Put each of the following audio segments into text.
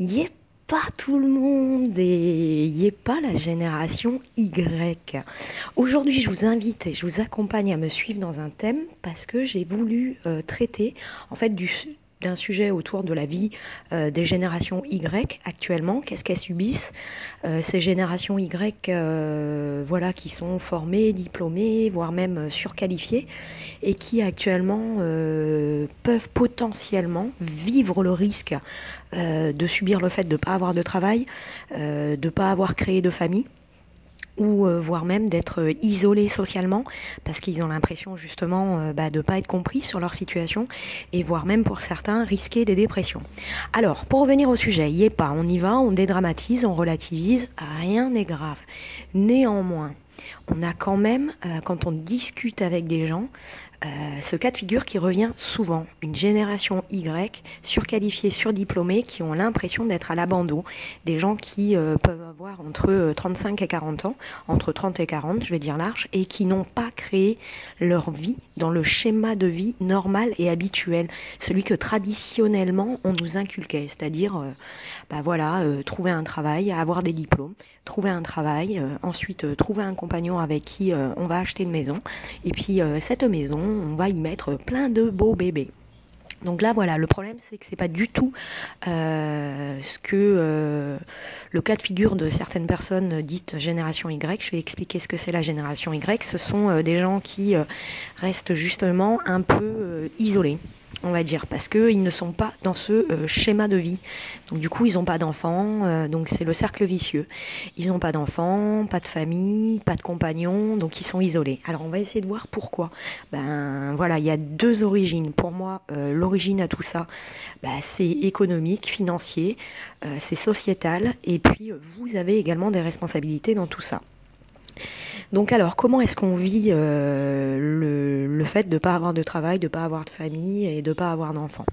y est pas tout le monde et y est pas la génération Y. Aujourd'hui, je vous invite et je vous accompagne à me suivre dans un thème parce que j'ai voulu euh, traiter en fait du, d'un sujet autour de la vie euh, des générations Y actuellement, qu'est-ce qu'elles subissent euh, ces générations Y, euh, voilà, qui sont formées, diplômées, voire même surqualifiées, et qui actuellement peuvent potentiellement vivre le risque de subir le fait de ne pas avoir de travail, de ne pas avoir créé de famille? Ou euh, voire même d'être euh, isolés socialement parce qu'ils ont l'impression justement euh, bah, de pas être compris sur leur situation et voire même pour certains risquer des dépressions. Alors, pour revenir au sujet, y est pas, on y va, on dédramatise, on relativise, rien n'est grave. Néanmoins, on a quand même, quand on discute avec des gens, euh, ce cas de figure qui revient souvent. Une génération Y surqualifiée, surdiplômée, qui ont l'impression d'être à l'abandon. Des gens qui euh, peuvent avoir entre 35 euh, et 40 ans, entre 30 et 40, je vais dire large, et qui n'ont pas créé leur vie dans le schéma de vie normal et habituel, celui que traditionnellement on nous inculquait, c'est-à-dire, bah voilà, trouver un travail, avoir des diplômes, trouver un travail, ensuite trouver un compagnon avec qui on va acheter une maison, et puis cette maison on va y mettre plein de beaux bébés. Donc là, voilà, le problème, c'est que c'est pas du tout euh, ce que euh, le cas de figure de certaines personnes dites génération Y. Je vais expliquer ce que c'est la génération Y. Ce sont euh, des gens qui restent justement un peu isolés on va dire, parce qu'ils ne sont pas dans ce euh, schéma de vie. Donc du coup, ils n'ont pas d'enfants, euh, donc c'est le cercle vicieux. Ils n'ont pas d'enfants, pas de famille, pas de compagnons, donc ils sont isolés. Alors on va essayer de voir pourquoi. Ben voilà, il y a deux origines. Pour moi, euh, l'origine à tout ça, ben, c'est économique, financier, c'est sociétal, et puis vous avez également des responsabilités dans tout ça. Donc alors, comment est-ce qu'on vit euh, le, le, fait de ne pas avoir de travail, de ne pas avoir de famille et de ne pas avoir d'enfants?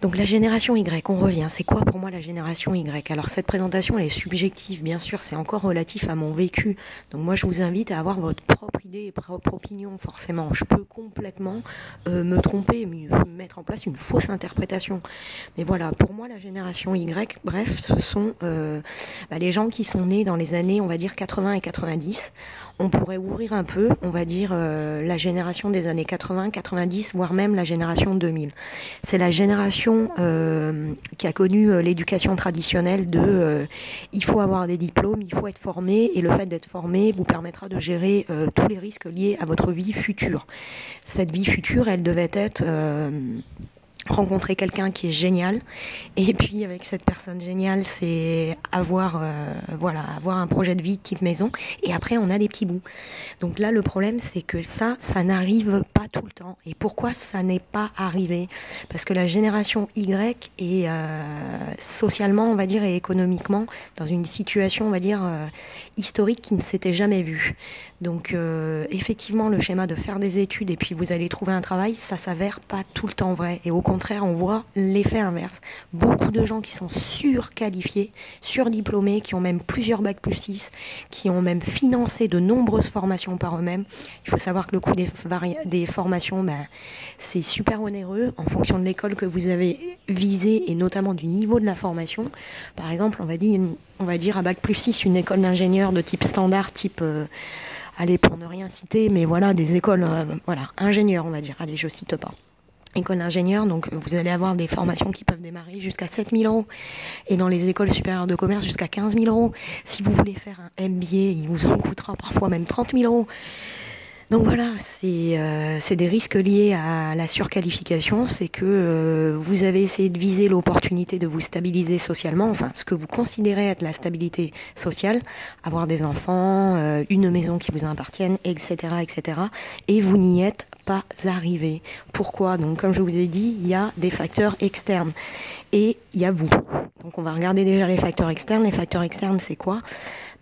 Donc la génération Y, on revient. C'est quoi pour moi la génération Y? Alors cette présentation, elle est subjective, bien sûr, c'est encore relatif à mon vécu. Donc moi, je vous invite à avoir votre propre idée et propre opinion, forcément. Je peux complètement euh, me tromper, me mettre en place une fausse interprétation. Mais voilà, pour moi, la génération Y, bref, ce sont euh, bah, les gens qui sont nés dans les années, on va dire 80 et 90. On pourrait ouvrir un peu, on va dire euh, la génération des années 80, 90, voire même la génération 2000. C'est la génération euh, qui a connu euh, l'éducation traditionnelle de euh, il faut avoir des diplômes, il faut être formé, et le fait d'être formé vous permettra de gérer tous les risques liés à votre vie future. Cette vie future, elle devait être rencontrer quelqu'un qui est génial. Et puis avec cette personne géniale c'est avoir euh, voilà avoir un projet de vie type maison. Et après on a des petits bouts. Donc là le problème c'est que ça ça n'arrive pas tout le temps. Et pourquoi ça n'est pas arrivé? Parce que la génération Y est euh, socialement on va dire et économiquement dans une situation on va dire euh, historique qui ne s'était jamais vue. Donc effectivement le schéma de faire des études et puis vous allez trouver un travail ça s'avère pas tout le temps vrai. Et au contraire, on voit l'effet inverse. Beaucoup de gens qui sont surqualifiés, surdiplômés, qui ont même plusieurs bacs plus 6, qui ont même financé de nombreuses formations par eux-mêmes. Il faut savoir que le coût des, formations, ben, c'est super onéreux en fonction de l'école que vous avez visée et notamment du niveau de la formation. Par exemple, on va dire, on va dire à bac plus 6, une école d'ingénieur de type standard, type... Euh, allez, pour ne rien citer, mais voilà, des écoles, euh, voilà, ingénieurs, on va dire. Allez, je cite pas école d'ingénieur, donc vous allez avoir des formations qui peuvent démarrer jusqu'à 7000 euros et dans les écoles supérieures de commerce jusqu'à 15 000 euros. Si vous voulez faire un MBA, il vous en coûtera parfois même 30 000 euros. Donc voilà, c'est euh, des risques liés à la surqualification, c'est que euh, vous avez essayé de viser l'opportunité de vous stabiliser socialement, enfin ce que vous considérez être la stabilité sociale, avoir des enfants, euh, une maison qui vous appartienne, etc., etc. Et vous n'y êtes pas arrivé. Pourquoi? Donc comme je vous ai dit, il y a des facteurs externes et il y a vous. Donc on va regarder déjà les facteurs externes. Les facteurs externes, c'est quoi?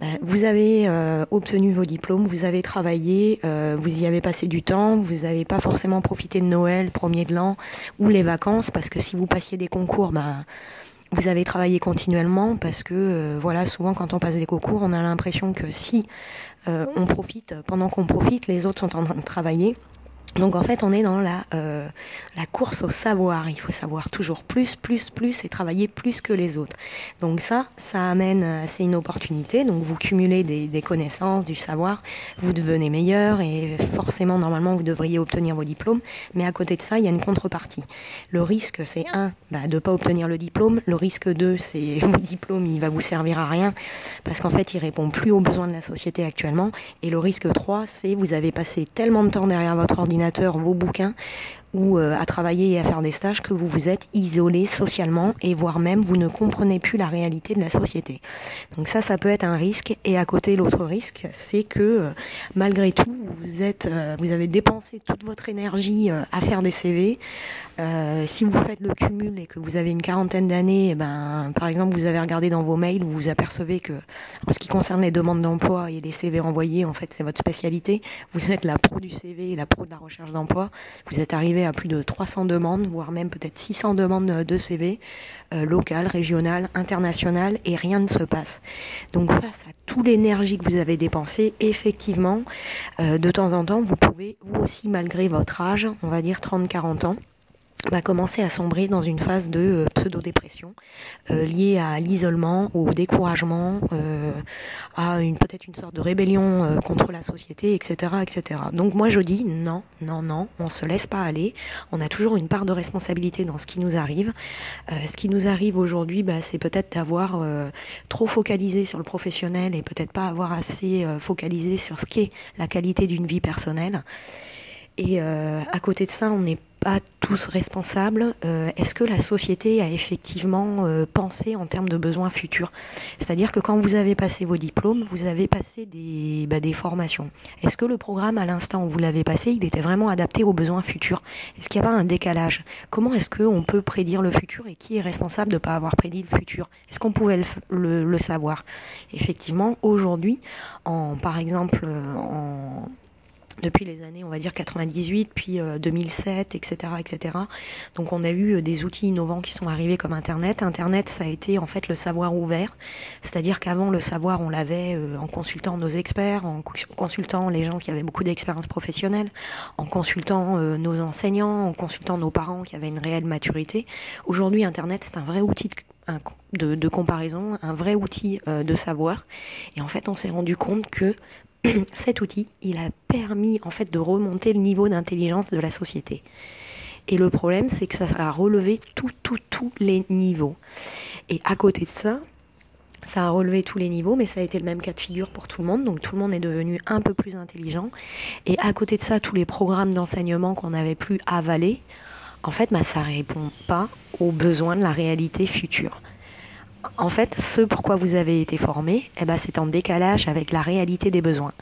Ben, Vous avez euh, obtenu vos diplômes, vous avez travaillé, euh, vous y avez passé du temps, vous n'avez pas forcément profité de Noël, premier de l'an ou les vacances, parce que si vous passiez des concours, ben vous avez travaillé continuellement parce que euh, voilà souvent quand on passe des concours on a l'impression que si on profite pendant qu'on profite les autres sont en train de travailler Donc en fait, on est dans la, euh, la course au savoir. Il faut savoir toujours plus, plus, plus et travailler plus que les autres. Donc ça, ça amène, euh, c'est une opportunité. Donc vous cumulez des, des, connaissances, du savoir, vous devenez meilleur et forcément, normalement, vous devriez obtenir vos diplômes. Mais à côté de ça, il y a une contrepartie. Le risque, c'est un, bah, de pas obtenir le diplôme. Le risque deux, c'est votre diplôme, il va vous servir à rien parce qu'en fait, il répond plus aux besoins de la société actuellement. Et le risque trois, c'est vous avez passé tellement de temps derrière votre ordinateur vos bouquins ou euh, à travailler et à faire des stages que vous vous êtes isolé socialement et voire même vous ne comprenez plus la réalité de la société. Donc ça, ça peut être un risque. Et à côté, l'autre risque, c'est que euh, malgré tout, vous êtes, euh, vous avez dépensé toute votre énergie à faire des CV. si vous faites le cumul et que vous avez une quarantaine d'années, eh ben, par exemple, vous avez regardé dans vos mails, vous vous apercevez que, en ce qui concerne les demandes d'emploi et les CV envoyés, en fait, c'est votre spécialité. Vous êtes la pro du CV et la pro de la recherche d'emploi. Vous êtes arrivé à plus de 300 demandes, voire même peut-être 600 demandes de CV, euh, locales, régionales, internationales, et rien ne se passe. Donc face à toute l'énergie que vous avez dépensée, effectivement, euh, de temps en temps, vous pouvez, vous aussi, malgré votre âge, on va dire 30-40 ans, va commencer à sombrer dans une phase de euh, pseudo-dépression euh, liée à l'isolement, au découragement, euh, à une peut-être une sorte de rébellion euh, contre la société, etc., etc. Donc moi je dis non, non, non, on se laisse pas aller. On a toujours une part de responsabilité dans ce qui nous arrive. ce qui nous arrive aujourd'hui, bah, c'est peut-être d'avoir trop focalisé sur le professionnel et peut-être pas avoir assez focalisé sur ce qu'est la qualité d'une vie personnelle. Et à côté de ça, on n'est pas tous responsables. Euh, est-ce que la société a effectivement euh, pensé en termes de besoins futurs? C'est-à-dire que quand vous avez passé vos diplômes, vous avez passé des, bah, des formations. Est-ce que le programme, à l'instant où vous l'avez passé, il était vraiment adapté aux besoins futurs? Est-ce qu'il n'y a pas un décalage? Comment est-ce qu'on peut prédire le futur et qui est responsable de ne pas avoir prédit le futur? Est-ce qu'on pouvait le, le, le, savoir? Effectivement, aujourd'hui, en par exemple en depuis les années, on va dire 98, puis 2007, etc., etc. Donc on a eu euh, des outils innovants qui sont arrivés comme Internet. Internet, ça a été en fait le savoir ouvert, c'est-à-dire qu'avant le savoir, on l'avait euh, en consultant nos experts, en consultant les gens qui avaient beaucoup d'expérience professionnelle, en consultant euh, nos enseignants, en consultant nos parents qui avaient une réelle maturité. Aujourd'hui, Internet, c'est un vrai outil de, de, comparaison, un vrai outil de savoir. Et en fait, on s'est rendu compte que cet outil, il a permis en fait de remonter le niveau d'intelligence de la société. Et le problème, c'est que ça a relevé tout, tout, tous les niveaux. Et à côté de ça, ça a relevé tous les niveaux, mais ça a été le même cas de figure pour tout le monde. Donc tout le monde est devenu un peu plus intelligent. Et à côté de ça, tous les programmes d'enseignement qu'on n'avait plus avalés, en fait, bah, ça répond pas aux besoins de la réalité future en fait, ce pourquoi vous avez été formé, eh ben, c'est en décalage avec la réalité des besoins.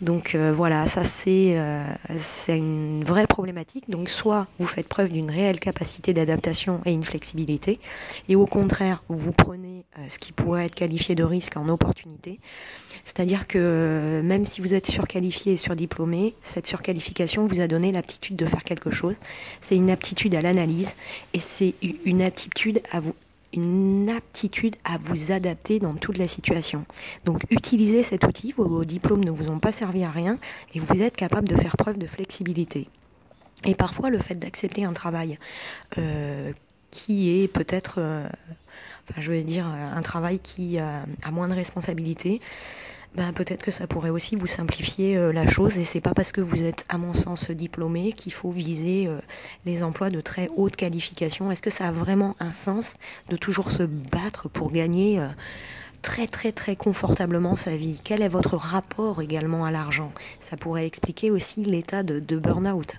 Donc euh, voilà, ça euh, c'est une vraie problématique. Donc soit vous faites preuve d'une réelle capacité d'adaptation et une flexibilité, et au contraire vous prenez euh, ce qui pourrait être qualifié de risque en opportunité. C'est-à-dire que même si vous êtes surqualifié et surdiplômé, cette surqualification vous a donné l'aptitude de faire quelque chose. C'est une aptitude à l'analyse et c'est une aptitude à vous une aptitude à vous adapter dans toute la situation. Donc utilisez cet outil, vos diplômes ne vous ont pas servi à rien et vous êtes capable de faire preuve de flexibilité. Et parfois le fait d'accepter un travail euh, qui est peut-être, euh, enfin, je vais dire, un travail qui a moins de responsabilité, ben, peut-être que ça pourrait aussi vous simplifier euh, la chose et c'est pas parce que vous êtes à mon sens diplômé qu'il faut viser euh, les emplois de très haute qualification. Est-ce que ça a vraiment un sens de toujours se battre pour gagner euh, très très très confortablement sa vie? Quel est votre rapport également à l'argent? Ça pourrait expliquer aussi l'état de, de burn-out.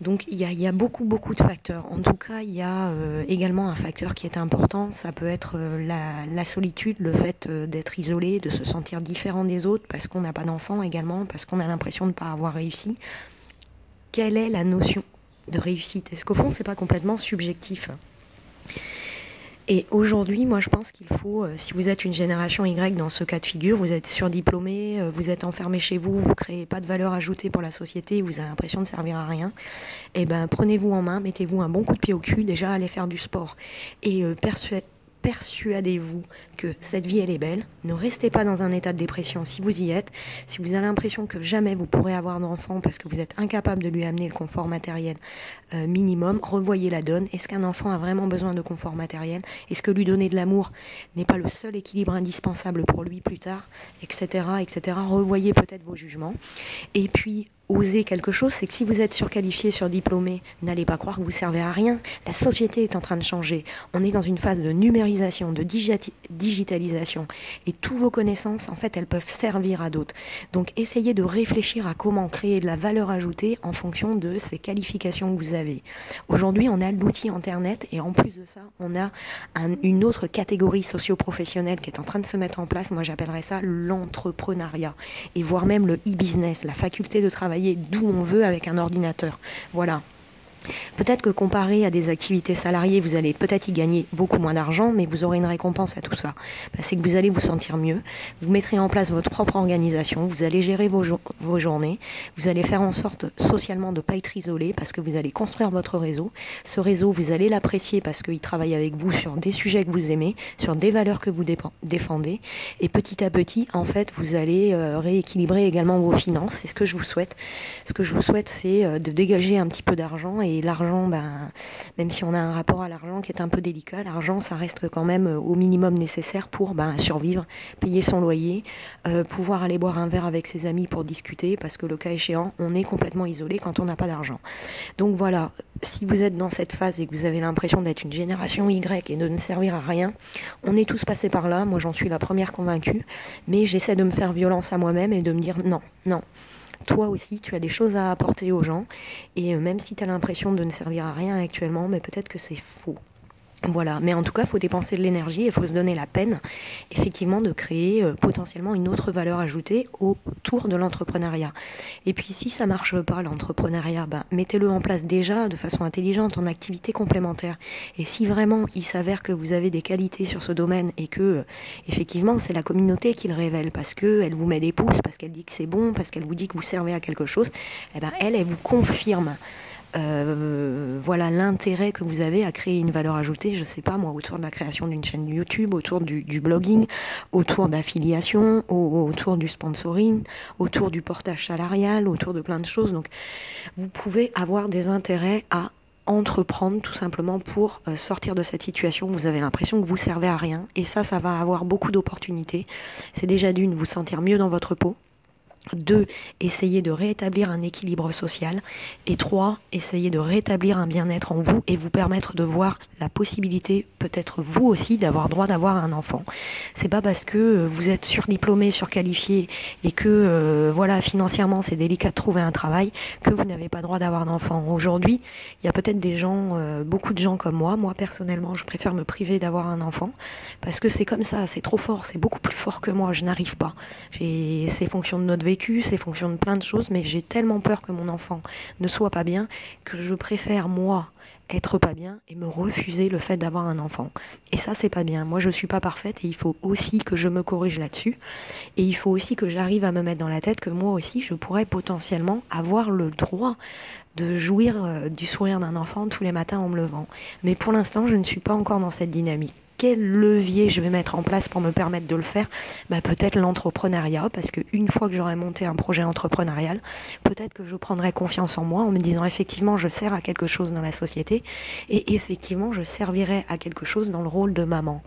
Donc il y a, beaucoup beaucoup de facteurs. En tout cas, il y a euh, également un facteur qui est important. Ça peut être euh, la, la, solitude, le fait euh, d'être isolé, de se sentir différent des autres parce qu'on n'a pas d'enfant également, parce qu'on a l'impression de ne pas avoir réussi. Quelle est la notion de réussite? Est-ce qu'au fond, c'est pas complètement subjectif? Et aujourd'hui, moi, je pense qu'il faut, euh, si vous êtes une génération Y dans ce cas de figure, vous êtes surdiplômé, euh, vous êtes enfermé chez vous, vous créez pas de valeur ajoutée pour la société, vous avez l'impression de servir à rien, eh ben, prenez-vous en main, mettez-vous un bon coup de pied au cul, déjà allez faire du sport. Et euh, persuadez-vous que cette vie elle est belle. Ne restez pas dans un état de dépression si vous y êtes. Si vous avez l'impression que jamais vous pourrez avoir d'enfant parce que vous êtes incapable de lui amener le confort matériel euh, minimum, revoyez la donne. Est-ce qu'un enfant a vraiment besoin de confort matériel? Est-ce que lui donner de l'amour n'est pas le seul équilibre indispensable pour lui plus tard, etc., etc. Revoyez peut-être vos jugements. Et puis oser quelque chose, c'est que si vous êtes surqualifié, surdiplômé, n'allez pas croire que vous servez à rien. La société est en train de changer. On est dans une phase de numérisation, de digitalisation. Et toutes vos connaissances, en fait, elles peuvent servir à d'autres. Donc, essayez de réfléchir à comment créer de la valeur ajoutée en fonction de ces qualifications que vous avez. Aujourd'hui, on a l'outil Internet et en plus de ça, on a une autre catégorie socio-professionnelle qui est en train de se mettre en place. Moi, j'appellerais ça l'entrepreneuriat et voire même le e-business, la faculté de travailler d'où on veut avec un ordinateur. Voilà. Peut-être que comparé à des activités salariées, vous allez peut-être y gagner beaucoup moins d'argent, mais vous aurez une récompense à tout ça. Bah, c'est que vous allez vous sentir mieux, vous mettrez en place votre propre organisation, vous allez gérer vos, journées, vous allez faire en sorte socialement de ne pas être isolé parce que vous allez construire votre réseau. Ce réseau, vous allez l'apprécier parce qu'il travaille avec vous sur des sujets que vous aimez, sur des valeurs que vous défendez. Et petit à petit, en fait, vous allez euh, rééquilibrer également vos finances. C'est ce que je vous souhaite. Ce que je vous souhaite, c'est euh, de dégager un petit peu d'argent l'argent, ben, même si on a un rapport à l'argent qui est un peu délicat, l'argent, ça reste quand même euh, au minimum nécessaire pour ben, survivre, payer son loyer, euh, pouvoir aller boire un verre avec ses amis pour discuter, parce que le cas échéant, on est complètement isolé quand on n'a pas d'argent. Donc voilà, si vous êtes dans cette phase et que vous avez l'impression d'être une génération Y et de ne servir à rien, on est tous passés par là, moi j'en suis la première convaincue, mais j'essaie de me faire violence à moi-même et de me dire non, non toi aussi, tu as des choses à apporter aux gens. Et euh, même si tu as l'impression de ne servir à rien actuellement, mais peut-être que c'est faux. Voilà, mais en tout cas, il faut dépenser de l'énergie et il faut se donner la peine, effectivement, de créer euh, potentiellement une autre valeur ajoutée autour de l'entrepreneuriat. Et puis, si ça marche pas, l'entrepreneuriat, ben, mettez-le en place déjà de façon intelligente en activité complémentaire. Et si vraiment il s'avère que vous avez des qualités sur ce domaine et que, euh, effectivement, c'est la communauté qui le révèle parce que elle vous met des pouces, parce qu'elle dit que c'est bon, parce qu'elle vous dit que vous servez à quelque chose, eh ben, elle, elle vous confirme euh, voilà l'intérêt que vous avez à créer une valeur ajoutée, je sais pas moi, autour de la création d'une chaîne YouTube, autour du, blogging, autour d'affiliation, autour du sponsoring, autour du portage salarial, autour de plein de choses. Donc, vous pouvez avoir des intérêts à entreprendre tout simplement pour euh, sortir de cette situation vous avez l'impression que vous servez à rien. Et ça, ça va avoir beaucoup d'opportunités. C'est déjà d'une, vous sentir mieux dans votre peau. Deux, essayer de rétablir un équilibre social. Et trois, essayer de rétablir un bien-être en vous et vous permettre de voir la possibilité, peut-être vous aussi, d'avoir droit d'avoir un enfant. C'est pas parce que euh, vous êtes surdiplômé, surqualifié et que, euh, voilà, financièrement c'est délicat de trouver un travail que vous n'avez pas droit d'avoir d'enfant. Aujourd'hui, il y a peut-être des gens, euh, beaucoup de gens comme moi. Moi, personnellement, je préfère me priver d'avoir un enfant parce que c'est comme ça, c'est trop fort, c'est beaucoup plus fort que moi. Je n'arrive pas. J'ai ces fonctions de notre vécu, c'est fonction de plein de choses, mais j'ai tellement peur que mon enfant ne soit pas bien que je préfère, moi, être pas bien et me refuser le fait d'avoir un enfant. Et ça, c'est pas bien. Moi, je suis pas parfaite et il faut aussi que je me corrige là-dessus. Et il faut aussi que j'arrive à me mettre dans la tête que moi aussi, je pourrais potentiellement avoir le droit de jouir euh, du sourire d'un enfant tous les matins en me levant. Mais pour l'instant, je ne suis pas encore dans cette dynamique quel levier je vais mettre en place pour me permettre de le faire bah, Peut-être l'entrepreneuriat, parce qu'une fois que j'aurai monté un projet entrepreneurial, peut-être que je prendrai confiance en moi en me disant effectivement je sers à quelque chose dans la société et effectivement je servirai à quelque chose dans le rôle de maman.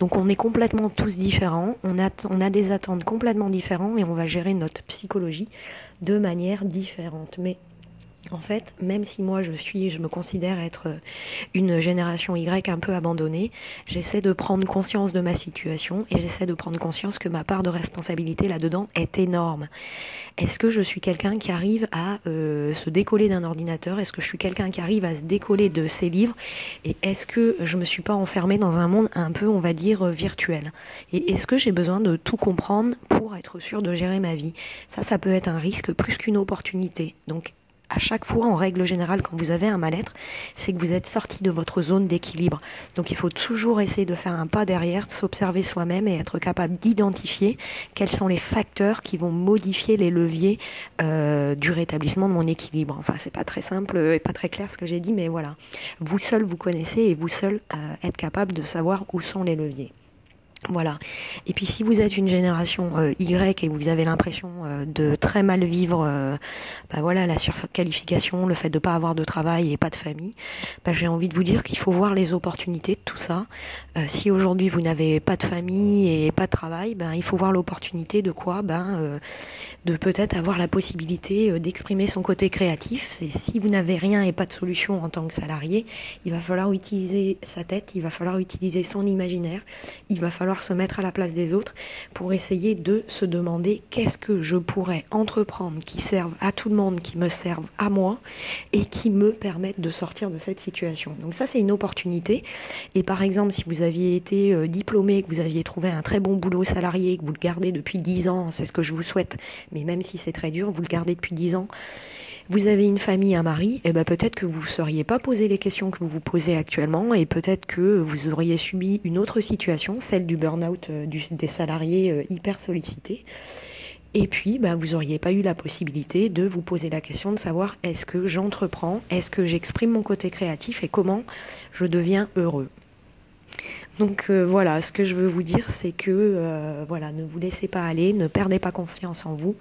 Donc on est complètement tous différents, on a, des attentes complètement différentes et on va gérer notre psychologie de manière différente. En fait, même si moi je suis, je me considère être une génération Y un peu abandonnée, j'essaie de prendre conscience de ma situation et j'essaie de prendre conscience que ma part de responsabilité là-dedans est énorme. Est-ce que je suis quelqu'un qui arrive à euh, se décoller d'un ordinateur? Est-ce que je suis quelqu'un qui arrive à se décoller de ses livres? Et est-ce que je me suis pas enfermée dans un monde un peu, on va dire, virtuel? Et est-ce que j'ai besoin de tout comprendre pour être sûr de gérer ma vie? Ça, ça peut être un risque plus qu'une opportunité. Donc à chaque fois, en règle générale, quand vous avez un mal-être, c'est que vous êtes sorti de votre zone d'équilibre. Donc il faut toujours essayer de faire un pas derrière, de s'observer soi-même et être capable d'identifier quels sont les facteurs qui vont modifier les leviers euh, du rétablissement de mon équilibre. Enfin, c'est pas très simple et pas très clair ce que j'ai dit, mais voilà. Vous seul vous connaissez et vous seul euh, êtes capable de savoir où sont les leviers. Voilà. Et puis si vous êtes une génération euh, Y et vous avez l'impression euh, de très mal vivre, euh, bah voilà la surqualification, le fait de pas avoir de travail et pas de famille, bah, j'ai envie de vous dire qu'il faut voir les opportunités de tout ça. si aujourd'hui vous n'avez pas de famille et pas de travail, ben il faut voir l'opportunité de quoi, ben de peut-être avoir la possibilité d'exprimer son côté créatif. C'est si vous n'avez rien et pas de solution en tant que salarié, il va falloir utiliser sa tête, il va falloir utiliser son imaginaire, il va falloir se mettre à la place des autres pour essayer de se demander qu'est-ce que je pourrais entreprendre qui serve à tout le monde, qui me serve à moi et qui me permettent de sortir de cette situation. Donc ça, c'est une opportunité. Et par exemple, si vous aviez été euh, diplômé, que vous aviez trouvé un très bon boulot salarié, que vous le gardez depuis 10 ans, c'est ce que je vous souhaite, mais même si c'est très dur, vous le gardez depuis 10 ans, vous avez une famille, un mari, et eh ben peut-être que vous ne seriez pas posé les questions que vous vous posez actuellement et peut-être que vous auriez subi une autre situation, celle du burn-out euh, des salariés euh, hyper sollicités. Et puis, ben, vous n'auriez pas eu la possibilité de vous poser la question de savoir est-ce que j'entreprends, est-ce que j'exprime mon côté créatif et comment je deviens heureux. Donc euh, voilà, ce que je veux vous dire, c'est que euh, voilà, ne vous laissez pas aller, ne perdez pas confiance en vous.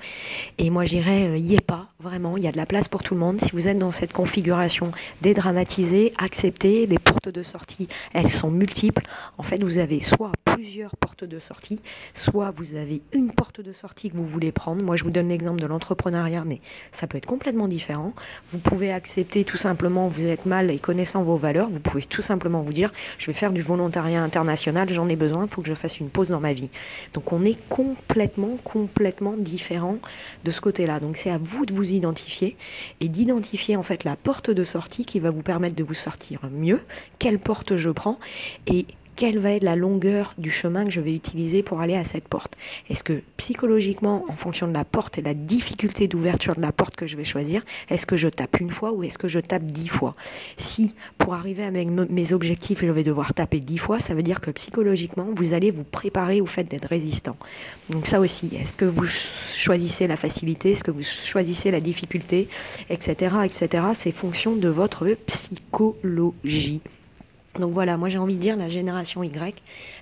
Et moi, j'irai euh, y est pas vraiment. Il y a de la place pour tout le monde. Si vous êtes dans cette configuration, dédramatisez, acceptez. Les portes de sortie, elles sont multiples. En fait, vous avez soit plusieurs portes de sortie, soit vous avez une porte de sortie que vous voulez prendre. Moi, je vous donne l'exemple de l'entrepreneuriat, mais ça peut être complètement différent. Vous pouvez accepter tout simplement, vous êtes mal et connaissant vos valeurs, vous pouvez tout simplement vous dire, je vais faire du volontariat international, j'en ai besoin, il faut que je fasse une pause dans ma vie. Donc on est complètement, complètement différent de ce côté-là. Donc c'est à vous de vous identifier et d'identifier en fait la porte de sortie qui va vous permettre de vous sortir mieux, quelle porte je prends et quelle va être la longueur du chemin que je vais utiliser pour aller à cette porte? Est-ce que psychologiquement, en fonction de la porte et la difficulté d'ouverture de la porte que je vais choisir, est-ce que je tape une fois ou est-ce que je tape dix fois? Si pour arriver à mes objectifs, je vais devoir taper dix fois, ça veut dire que psychologiquement, vous allez vous préparer au fait d'être résistant. Donc ça aussi, est-ce que vous choisissez la facilité, est-ce que vous choisissez la difficulté, etc., etc. C'est fonction de votre psychologie. Donc voilà, moi j'ai envie de dire la génération Y,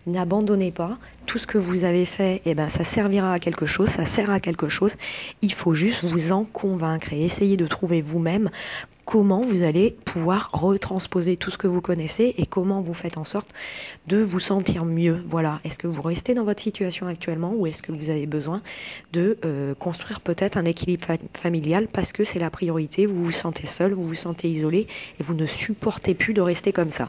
n'abandonnez pas. Tout ce que vous avez fait, eh ben, ça servira à quelque chose, ça sert à quelque chose. Il faut juste vous en convaincre et essayer de trouver vous-même comment vous allez pouvoir retransposer tout ce que vous connaissez et comment vous faites en sorte de vous sentir mieux. Voilà. Est-ce que vous restez dans votre situation actuellement ou est-ce que vous avez besoin de euh, construire peut-être un équilibre familial parce que c'est la priorité, vous vous sentez seul, vous vous sentez isolé et vous ne supportez plus de rester comme ça.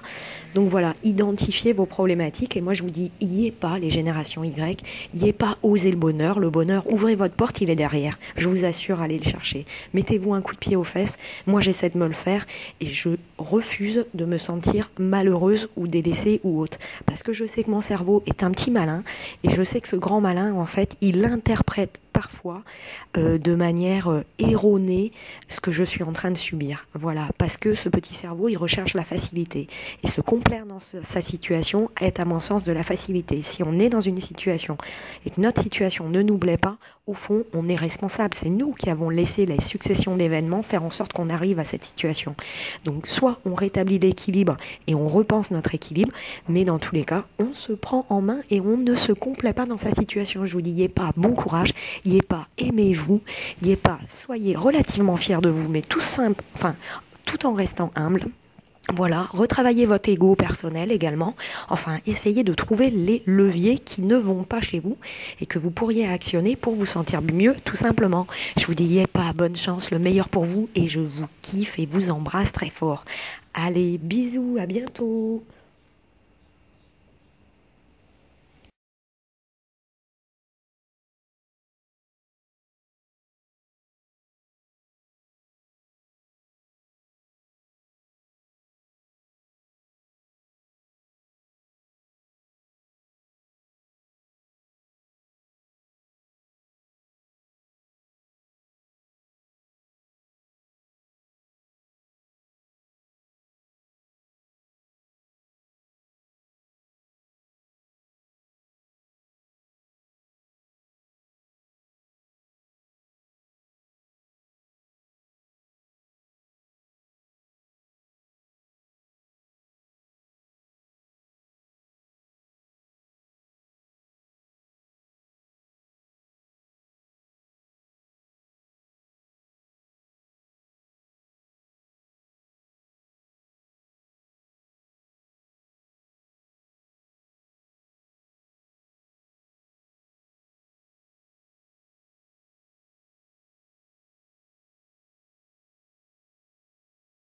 Donc voilà, identifiez vos problématiques et moi je vous dis, y est pas les générations Y, y est pas oser le bonheur. Le bonheur, ouvrez votre porte, il est derrière. Je vous assure, allez le chercher. Mettez-vous un coup de pied aux fesses. Moi j'essaie de me le faire et je refuse de me sentir malheureuse ou délaissée ou autre. Parce que je sais que mon cerveau est un petit malin et je sais que ce grand malin, en fait, il interprète parfois euh, de manière euh, erronée ce que je suis en train de subir. Voilà, parce que ce petit cerveau, il recherche la facilité. Et se complaire dans sa situation est à mon sens de la facilité. Si on est dans une situation et que notre situation ne nous plaît pas, au fond, on est responsable. C'est nous qui avons laissé les successions d'événements faire en sorte qu'on arrive à cette situation. Donc soit on rétablit l'équilibre et on repense notre équilibre, mais dans tous les cas, on se prend en main et on ne se complaît pas dans sa situation. Je vous dis, pas bon courage, y est pas aimez-vous, y est pas soyez relativement fiers de vous, mais tout simple, enfin, tout en restant humble. Voilà, retravaillez votre ego personnel également. Enfin, essayez de trouver les leviers qui ne vont pas chez vous et que vous pourriez actionner pour vous sentir mieux, tout simplement. Je vous dis, pas bonne chance, le meilleur pour vous et je vous kiffe et vous embrasse très fort. Allez, bisous, à bientôt.